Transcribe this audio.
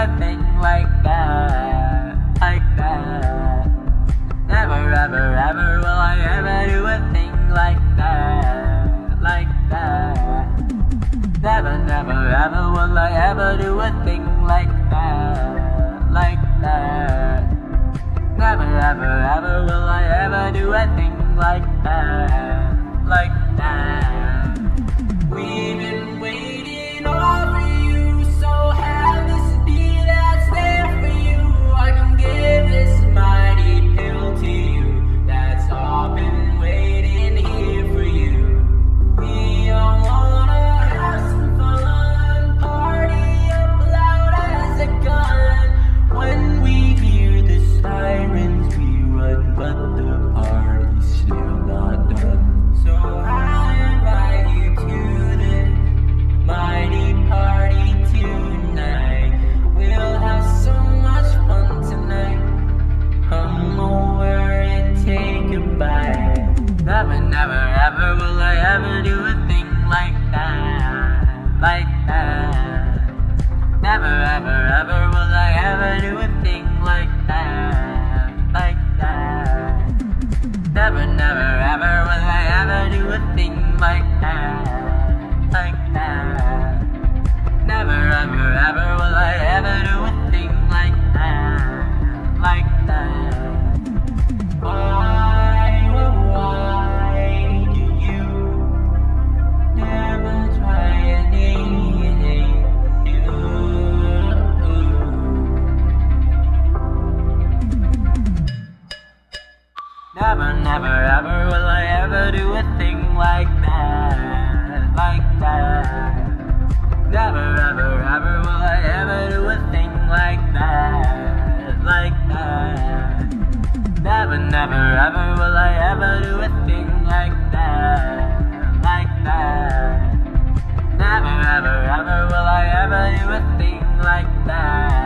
a thing like that, like that. Never, ever, ever will I ever do a thing like that, like that. Never, never, ever will I ever do a thing like that, like that. Never, ever, ever will I ever do a thing like that, like that. Never, ever will I ever do a thing like that, like that. Never, ever, ever will I ever do a thing like that, like that. Never, never, ever will I ever do a thing like that, Never, never, ever will I ever do a thing like that, like that. Never, ever, ever will I ever do a thing like that, like that. Never, never, ever will I ever do a thing like that, like that. Never, ever, ever will I ever do a thing like that.